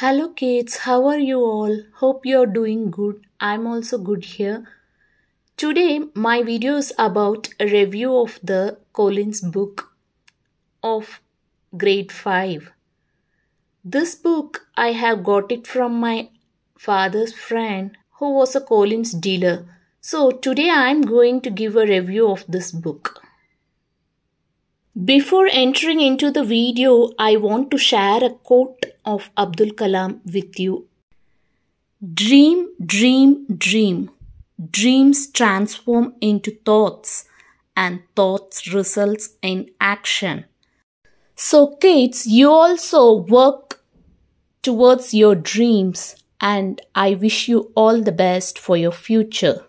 Hello kids, how are you all? Hope you're doing good. I'm also good here. Today my video is about a review of the Collins book of grade 5. This book I have got it from my father's friend who was a Collins dealer. So today I'm going to give a review of this book. Before entering into the video, I want to share a quote of Abdul Kalam with you. Dream, dream, dream. Dreams transform into thoughts and thoughts results in action. So kids, you also work towards your dreams and I wish you all the best for your future.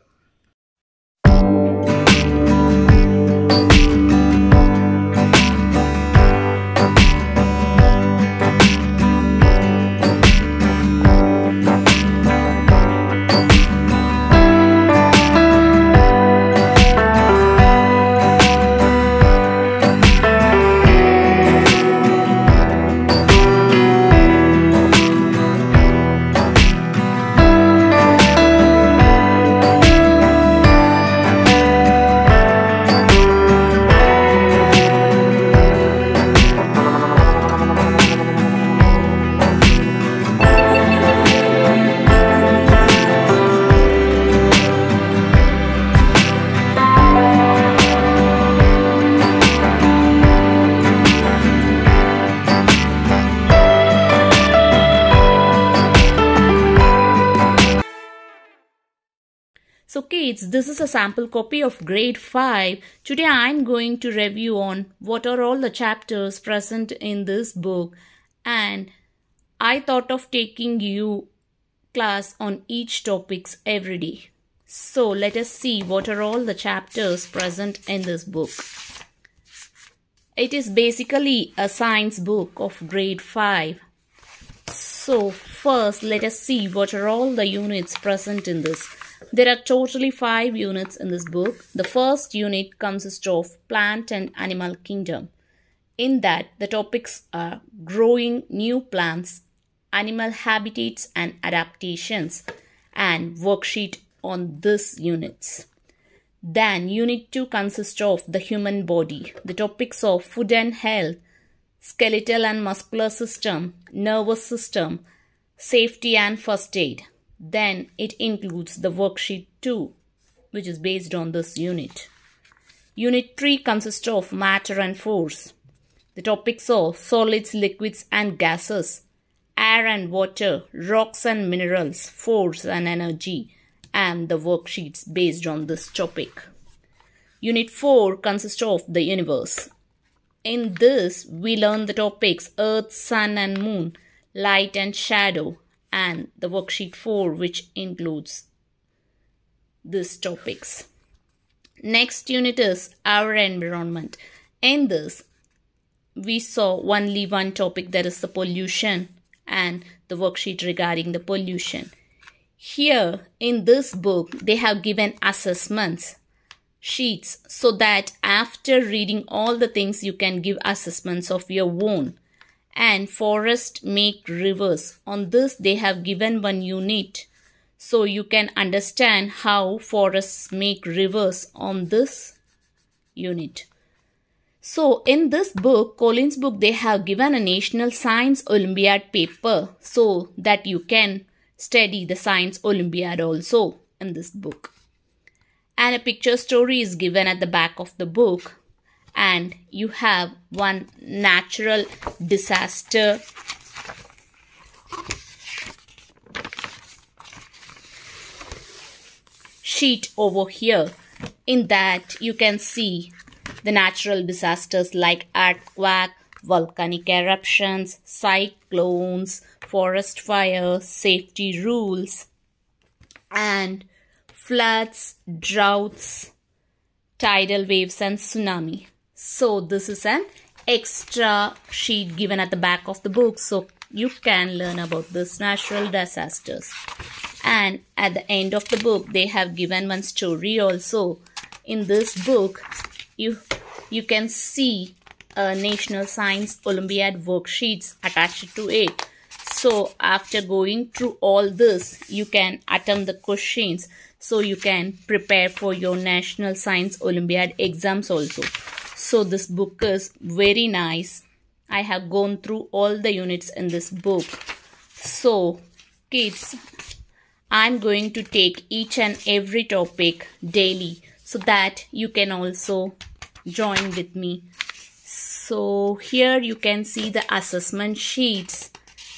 So kids, this is a sample copy of grade 5. Today I am going to review on what are all the chapters present in this book and I thought of taking you class on each topics every day. So let us see what are all the chapters present in this book. It is basically a science book of grade 5. So first let us see what are all the units present in this. There are totally five units in this book. The first unit consists of plant and animal kingdom. In that, the topics are growing new plants, animal habitats and adaptations, and worksheet on these units. Then, Unit 2 consists of the human body. The topics of food and health, skeletal and muscular system, nervous system, safety and first aid. Then it includes the worksheet 2, which is based on this unit. Unit 3 consists of matter and force. The topics are solids, liquids and gases, air and water, rocks and minerals, force and energy, and the worksheets based on this topic. Unit 4 consists of the universe. In this, we learn the topics Earth, Sun and Moon, light and shadow, and the worksheet 4 which includes these topics. Next unit is our environment. In this, we saw only one topic that is the pollution and the worksheet regarding the pollution. Here in this book, they have given assessments sheets so that after reading all the things you can give assessments of your own and forest make rivers. On this they have given one unit. So you can understand how forests make rivers on this unit. So in this book, Collins book, they have given a National Science Olympiad paper so that you can study the Science Olympiad also in this book. And a picture story is given at the back of the book and you have one natural disaster. Sheet over here. In that you can see the natural disasters like earthquake volcanic eruptions cyclones forest fires safety rules and floods droughts tidal waves and tsunami so this is an extra sheet given at the back of the book so you can learn about this natural disasters. And at the end of the book they have given one story also. In this book you you can see National Science Olympiad worksheets attached to it. So after going through all this, you can attempt the questions so you can prepare for your National Science Olympiad exams also. So this book is very nice. I have gone through all the units in this book. So kids, I'm going to take each and every topic daily so that you can also join with me. So here you can see the assessment sheets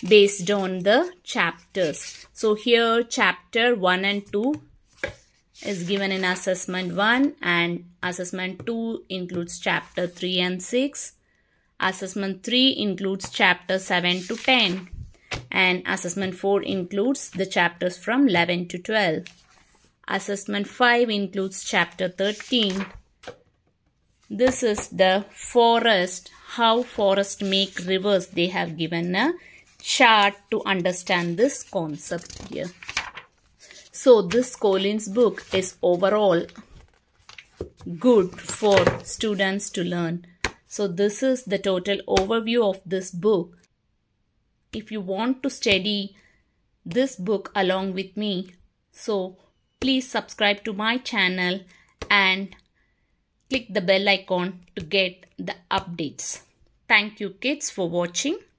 based on the chapters. So here chapter 1 and 2 is given in assessment 1 and assessment 2 includes chapter 3 and 6. Assessment 3 includes chapter 7 to 10 and assessment 4 includes the chapters from 11 to 12. Assessment 5 includes chapter 13. This is the forest, how forest make rivers. They have given a chart to understand this concept here. So this Collins book is overall good for students to learn. So this is the total overview of this book. If you want to study this book along with me, so please subscribe to my channel and click the bell icon to get the updates. Thank you kids for watching.